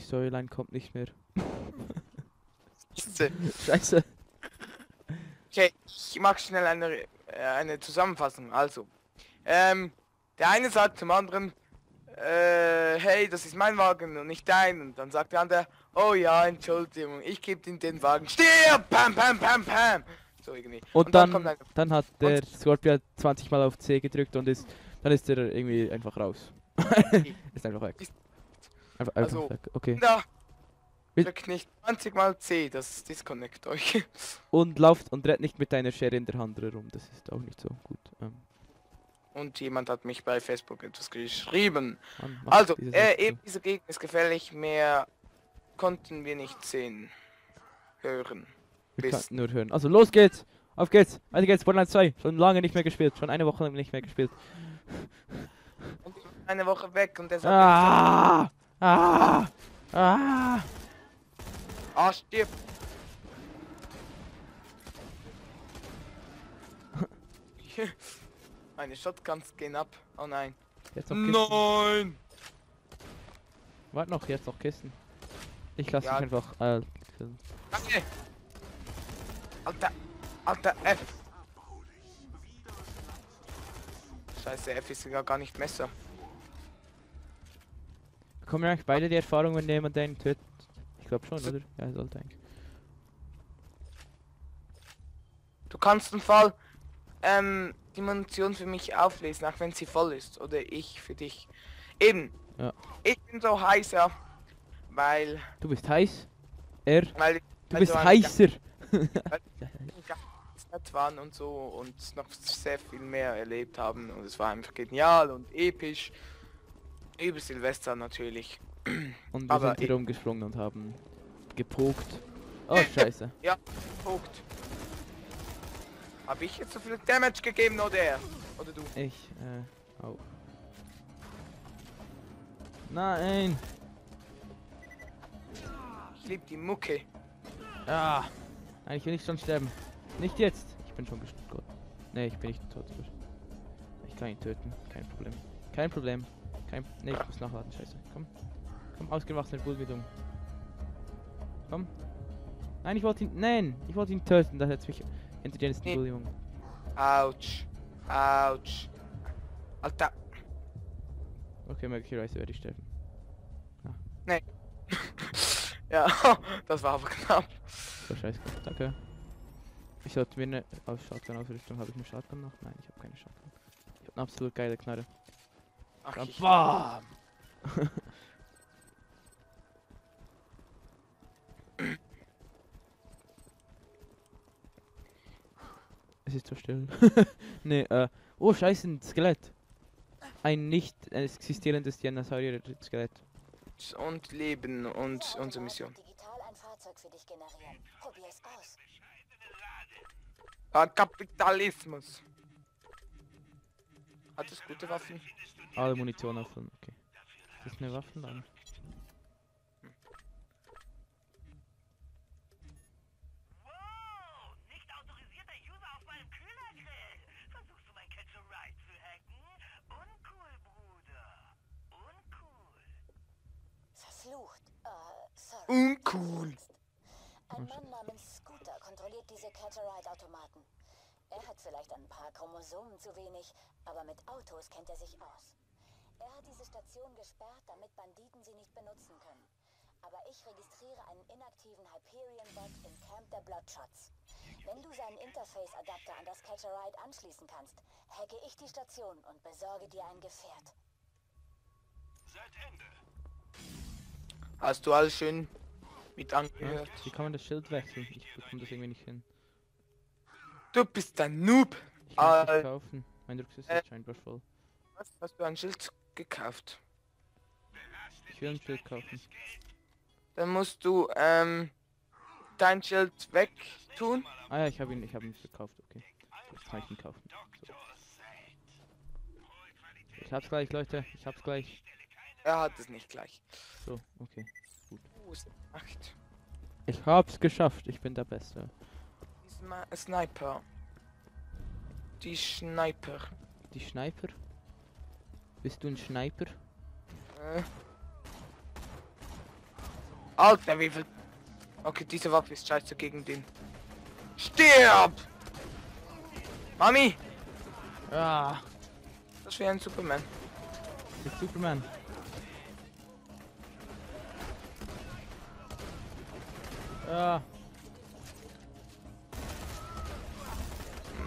Die Storyline kommt nicht mehr. Scheiße. Scheiße. Okay, ich mache schnell eine, äh, eine Zusammenfassung. Also, ähm, der eine sagt zum anderen, äh, hey, das ist mein Wagen und nicht dein. Und dann sagt der andere, oh ja, Entschuldigung, ich gebe ihm den Wagen. Stirb! Pam, pam, pam, pam! So irgendwie. Und, dann, kommt ein, dann hat der Scorpio 20 Mal auf C gedrückt und ist, dann ist er irgendwie einfach raus. ist einfach weg. Ist- Einfach, einfach Also, weg. Okay. da, drück nicht 20 mal C, das disconnect euch. Und lauft und rennt nicht mit deiner Schere in der Hand herum. Das ist auch nicht so gut. Ähm, Und jemand hat mich bei Facebook etwas geschrieben. Mann, Also, äh, eben dieser Gegner ist gefährlich, mehr konnten wir nicht sehen. Hören. Wir bis- nur hören. Also los geht's! Auf geht's! Weiter geht's, Borderlands 2. Schon lange nicht mehr gespielt. Schon eine Woche lang nicht mehr gespielt. Und ich war eine Woche weg und deshalb... Ah! Ah! Ah! Ah, stirb! Meine Shotguns gehen ab. Oh nein. Jetzt noch Kisten. Nein! Warte noch, jetzt noch Kisten. Ich lasse Ja. mich einfach. Äh. Danke! Alter! Alter F! Scheiße, F ist sogar gar nicht Messer. Bekommen wir eigentlich beide die Erfahrung, wenn jemand einen tötet? Ich glaube schon, oder? Ja, sollte eigentlich. Du kannst im Fall ähm, die Munition für mich auflesen, auch wenn sie voll ist. Oder ich für dich. Eben. Ja. Ich bin so heißer, weil... Du bist heiß. Er. weil Du weil bist heißer. waren und so und noch sehr viel mehr erlebt haben und es war einfach genial und episch. Über Silvester natürlich. Und wir Aber sind hier rumgesprungen und haben gepokt. Oh, scheiße. Punkt. Habe ich jetzt so viel Damage gegeben oder er? Oder du? Ich, äh, au. Nein! Ich lieb die Mucke. Ah! Nein, ich will nicht schon sterben. Nicht jetzt! Ich bin schon gestorben. Nee, ich bin nicht tot. Ich kann ihn töten. Kein Problem. Kein Problem. Kein. Nee, ich muss nachladen. Scheiße. Komm. Komm, ausgewachsene Bullbildung. Komm. Nein, ich wollte ihn. Nein! Ich wollte ihn töten. Da hätte mich hinter Nee. Bulligung. Autsch. Autsch. Alter. Okay, möglicherweise werde ich sterben. Ja, das war aber knapp. So scheiße. Danke. Ich sollte mir eine aus Shotgun-Ausrüstung. Habe ich eine Shotgun noch? Nein, ich habe keine Shotgun. Ich habe eine absolut geile Knarre. Ach, Bam, ich, Bam! es ist so still. nee, äh. Oh, scheiße, ein Skelett. Ein nicht existierendes Dinosaurier-Skelett. und Leben und unsere Mission. Digital ein Fahrzeug für dich generieren. Probier's aus. Ah, Kapitalismus. Hat es gute Waffen? Alle Munition auffüllen, okay. Das ist eine Waffenladung. Wow, nicht autorisierter User auf meinem Kühlergrill. Versuchst du mein Catch a Ride zu hacken? Uncool, Bruder. Uncool. Verflucht. Äh. Uncool. Ein Mann namens Scooter kontrolliert diese Caterite-Automaten. Er hat vielleicht ein paar Chromosomen zu wenig, aber mit Autos kennt er sich aus. Er hat diese Station gesperrt, damit Banditen sie nicht benutzen können. Aber ich registriere einen inaktiven Hyperion-Bot im Camp der Bloodshots. Wenn du seinen Interface-Adapter an das Caterite anschließen kannst, hacke ich die Station und besorge dir ein Gefährt. Hast du alles schön mit Ja, angehört? wie kann man das Schild wechseln? Ich bekomme das irgendwie nicht hin. Du bist ein Noob. Ich das Äh, kaufen. Mein äh. ist scheinbar voll. Was? Hast du ein Schild gekauft? Ich will ein Schild kaufen. Dann musst du ähm, dein Schild wegtun. Ah ja, ich habe ihn, ich habe ihn verkauft, okay. Jetzt kann ich ihn kaufen. So. Ich hab's gleich, Leute. Ich hab's gleich. Er hat es nicht gleich. So, okay. Nacht. Ich hab's geschafft. Ich bin der Beste. Sniper. Die Sniper. Die Sniper? Bist du ein Sniper? Äh, Alter, wie viel... Okay, diese Waffe ist scheiße gegen den. Stirb! Mami! Ah, Das wäre ein Superman. der Superman. Ah,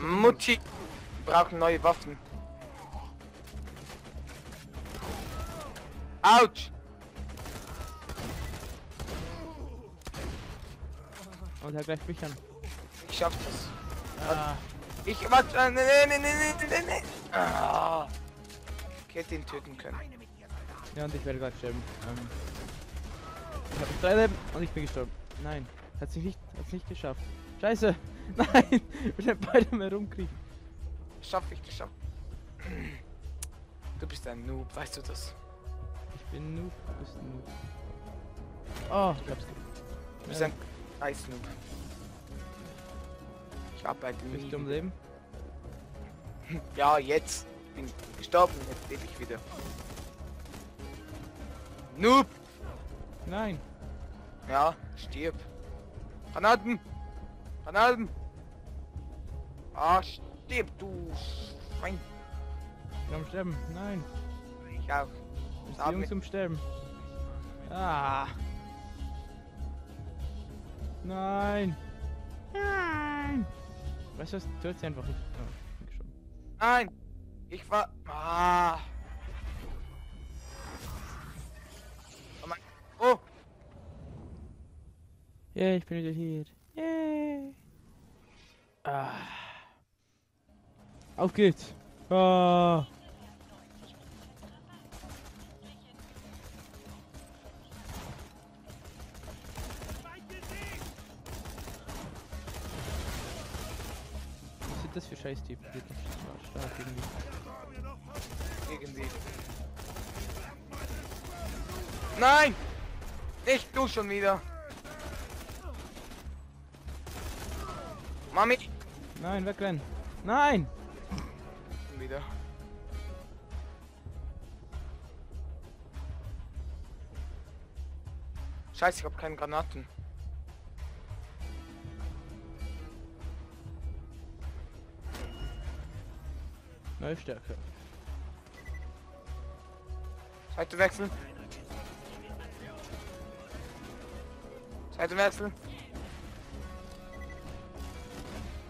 Mutti! Wir brauchen neue Waffen. Autsch! und er greift mich an. Ich schaff das. Ah, Ich warte. Äh, nee, nee, nee, nee, nee, nee. Ah. Ich hätte ihn töten können. ja, und ich werde gleich sterben. Ähm, ich habe drei Leben und ich bin gestorben. Nein, hat sich nicht, hat's nicht geschafft. Scheiße! Nein! Wir sind beide mehr rumkriegen. Schaff ich, das schaff. Du bist ein Noob, weißt du das? Ich bin Noob, du bist ein Noob. Oh, ich hab's ge Du bist ein Eis Noob. Ich arbeite Bist nie. du am Leben? Ja, jetzt. Ich bin gestorben, jetzt lebe ich wieder. Noob! Nein! Ja, stirb. Granaten! Granaten! Ah, stirb, du Schwein. Ich am Sterben. Nein! Ich auch. Jungs mir- zum Sterben. Ah! Nein! Nein! Weißt du was? Töt sie einfach nicht. Oh, ich bin gestorben. Nein! Ich war. Ah! Oh mein. Oh! Yeah, ich bin wieder hier. Yay! Ah. Auf geht's! Ah. Sind das für Scheißtypen? Die sind stark irgendwie. Irgendwie. Nein! Nicht du schon wieder! Mami! Nein, wegrennen! Nein! Wieder. Scheiße, ich habe keine Granaten. Neue Stärke. Seite wechseln. Seite wechseln.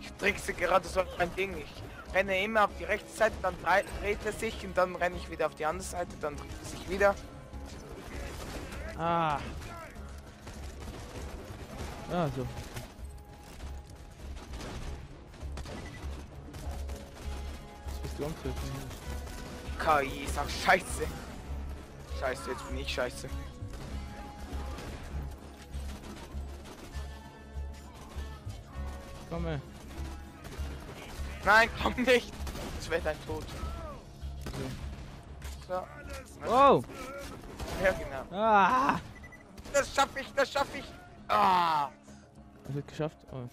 Ich trickse gerade so ein Ding. Ich renne immer auf die rechte Seite, dann dreht er sich und dann renne ich wieder auf die andere Seite, dann dreht er sich wieder. Ah. Ah, so. Jetzt Töten. KI ist auch scheiße. Scheiße, jetzt bin ich scheiße. Komme. Nein, komm nicht. Das wäre dein Tod. So. So. Oh! Ja, genau. Ah! Das schaffe ich, das schaffe ich. Ah. Das wird geschafft. Oh.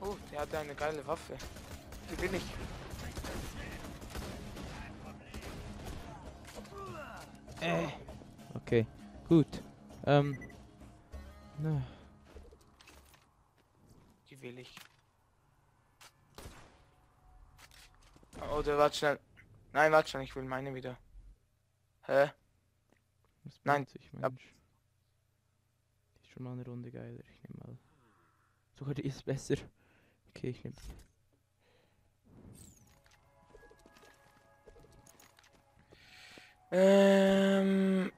Oh, der hatte eine geile Waffe. Die bin ich. Äh. Okay, gut. Ähm. Na, Die will ich. Oder warte schnell. Nein, warte schnell, ich will meine wieder. Hä? was Nein, ja. Mensch? Die ist schon mal eine Runde geiler. Ich nehme mal. Sogar die ist besser. Okay, ich nehme. Ähm.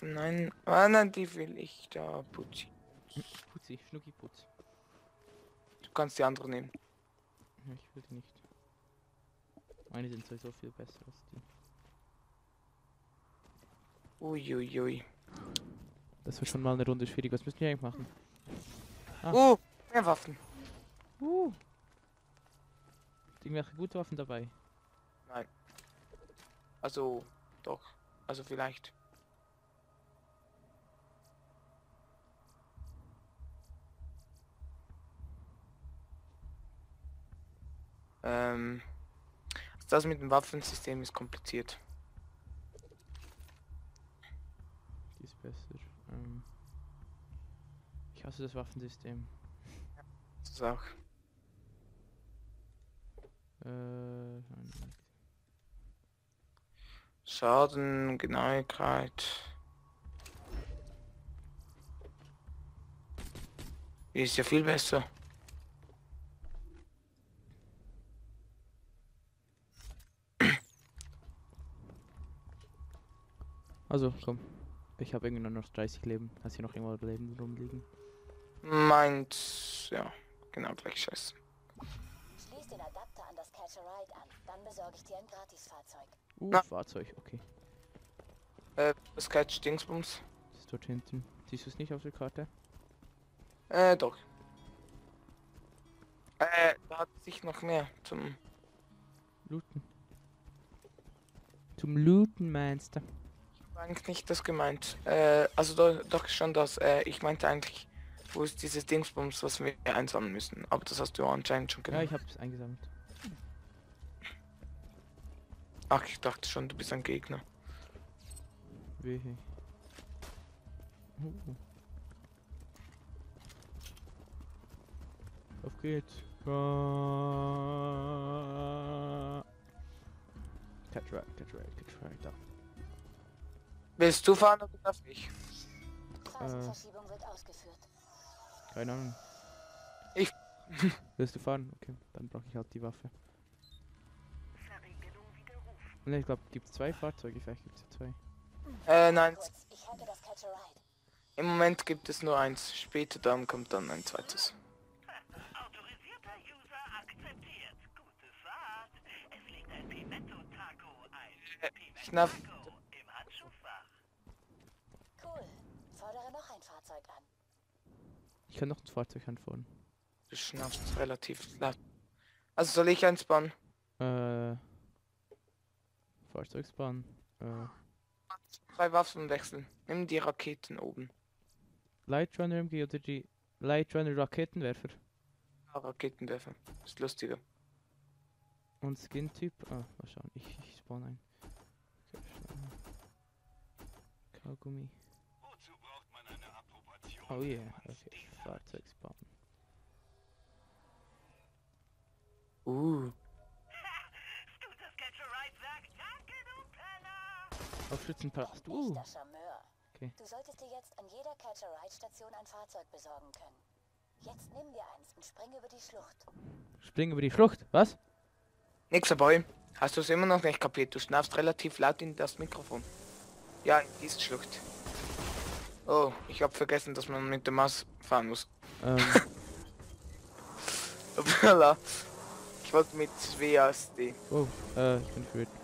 Nein, ah, nein, die will ich da, Putzi. Putzi, Schnucki Putz. Du kannst die andere nehmen. Ich will die nicht. Meine sind sowieso viel besser als die. Uiuiui. Ui, ui. Das wird schon mal eine Runde schwierig. Was müssen wir eigentlich machen? Ah. Uh, mehr Waffen. Uh. Irgendwelche gute Waffen dabei? Nein. Also, doch. Also vielleicht. Ähm, also das mit dem Waffensystem ist kompliziert. Die ist besser. Ähm, ich hasse das Waffensystem. Ist auch. Äh, Schaden, Genauigkeit. Ist ja viel besser. Also, komm. Ich habe irgendwie nur noch 30 Leben. Hast hier noch irgendwo Leben rumliegen? Meint, ja, genau gleich scheiße. Schließ den Adapter an das Catch-A-Ride an. Dann besorge ich dir ein Gratisfahrzeug. Uh, Na. Fahrzeug, okay. Äh, das Catch Dingsbums. Das ist dort hinten. Siehst du es nicht auf der Karte? Äh, doch. Äh, da hat sich noch mehr zum. Looten. Zum Looten meinst du? Ich hab eigentlich nicht das gemeint. Äh, also do, doch schon das. Äh, ich meinte eigentlich, wo ist dieses Dingsbums, was wir einsammeln müssen. Aber das hast du anscheinend schon Ja, gemacht. ich habe es eingesammelt. Ach, ich dachte schon, du bist ein Gegner. Wehe. Uh. Auf geht's. Ah. Catch right, catch right, catch right. Da. Willst du fahren oder darf ich? Phasenverschiebung wird ausgeführt. Keine Ahnung. Ich- Willst du fahren? Okay, dann brauche ich halt die Waffe. Ne, ich glaube, gibt es zwei Fahrzeuge. Vielleicht gibt es ja zwei. Äh, nein. Im Moment gibt es nur eins. Später dann kommt dann ein zweites. Autorisierter User akzeptiert. Gute Fahrt. Es liegt ein Pimento-Taco, ein Schnapp. Pimento-Taco im Handschuhfach. Cool. Fordere noch ein Fahrzeug an. Ich kann noch ein Fahrzeug anfahren. Du schnappst relativ laut. Also soll ich eins bauen? Äh. Fahrzeugsbahn. Äh. Drei Waffen wechseln. Nimm die Raketen oben. Light Runner MG oder die Light Runner Raketenwerfer. Ah, Raketenwerfer. Ist lustiger. Und Skin-Typ. Ah, mal schauen. Ich, ich spawn ein. Kaugummi. Wozu braucht man eine Approbation? Oh yeah. Okay. Uh. Danke du Penner. Auf Schützenpalast. Uh. Okay. Du solltest dir jetzt an jeder Catch-A-Ride-Station ein Fahrzeug besorgen können. Jetzt nimm dir eins und spring über die Schlucht. Spring über die Schlucht. Was? Nixer Boy. Hast du es immer noch nicht kapiert? Du schnaufst relativ laut in das Mikrofon. Ja, in diese Schlucht. Oh, ich habe vergessen, dass man mit der Maus fahren muss. Ähm. Ich wollte mit WASD. Oh, äh, ich bin verwirrt.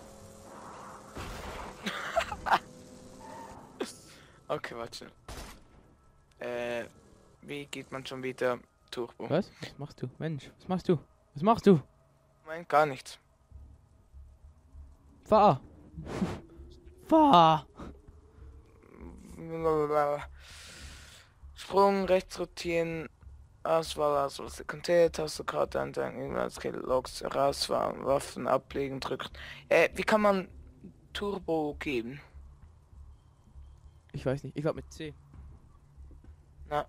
Okay, warte. Äh, wie geht man schon wieder Turbo? Was? Was machst du? Mensch, was machst du? Was machst du? Nein, gar nichts. Fahr! Fahr! Sprung, rechts rotieren, Auswahl, Auswahl, Sekundär, Taste, Karte E-Mail, Skill, Logs, rausfahren, Waffen ablegen, drücken. Äh, wie kann man Turbo geben? Ich weiß nicht. Ich glaube mit C. Na.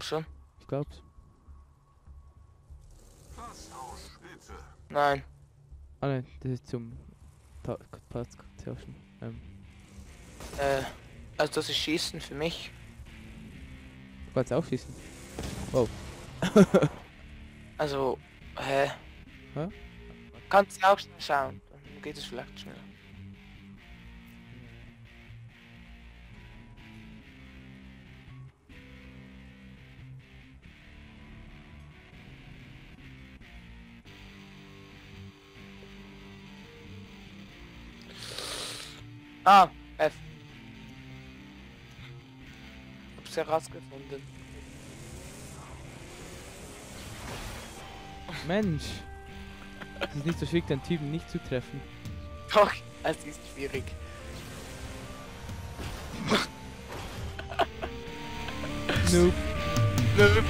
Schon? Ich glaub's. Nein. Ah nein, das ist zum Parts tauschen. Ähm, Äh, also das ist Schießen für mich. du kannst auch schießen. Wow. Also, hä? Hä? Kannst du auch schnell schauen. Dann geht es vielleicht schneller. Ah, F. Herausgefunden. Mensch! Es ist nicht so schwierig, den Typen nicht zu treffen. Doch, es ist schwierig. Nope. Nö.